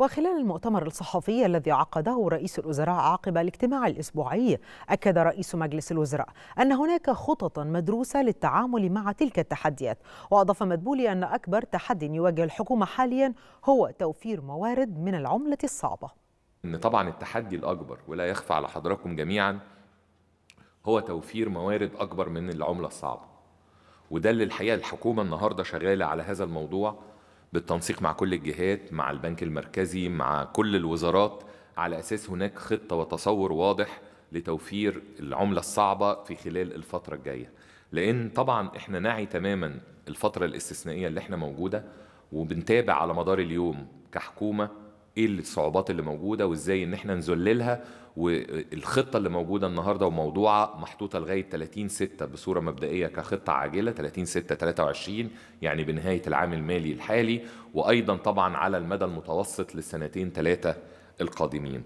وخلال المؤتمر الصحفي الذي عقده رئيس الوزراء عقب الاجتماع الأسبوعي أكد رئيس مجلس الوزراء أن هناك خطط مدروسة للتعامل مع تلك التحديات وأضاف مدبولي أن أكبر تحدي يواجه الحكومة حاليا هو توفير موارد من العملة الصعبة. إن طبعا التحدي الأكبر ولا يخفى على حضراتكم جميعا هو توفير موارد أكبر من العملة الصعبة وده اللي الحقيقة الحكومة النهارده شغالة على هذا الموضوع بالتنسيق مع كل الجهات مع البنك المركزي مع كل الوزارات على أساس هناك خطة وتصور واضح لتوفير العملة الصعبة في خلال الفترة الجاية. لأن طبعا إحنا نعي تماما الفترة الاستثنائية اللي إحنا موجودة وبنتابع على مدار اليوم كحكومة إيه الصعوبات اللي موجودة وازاي ان إحنا نذللها والخطة اللي موجودة النهارده وموضوعه محطوطة لغاية 30 6 بصورة مبدئية كخطة عاجلة 30 6 23 يعني بنهاية العام المالي الحالي وأيضا طبعا على المدى المتوسط للسنتين ثلاثة القادمين.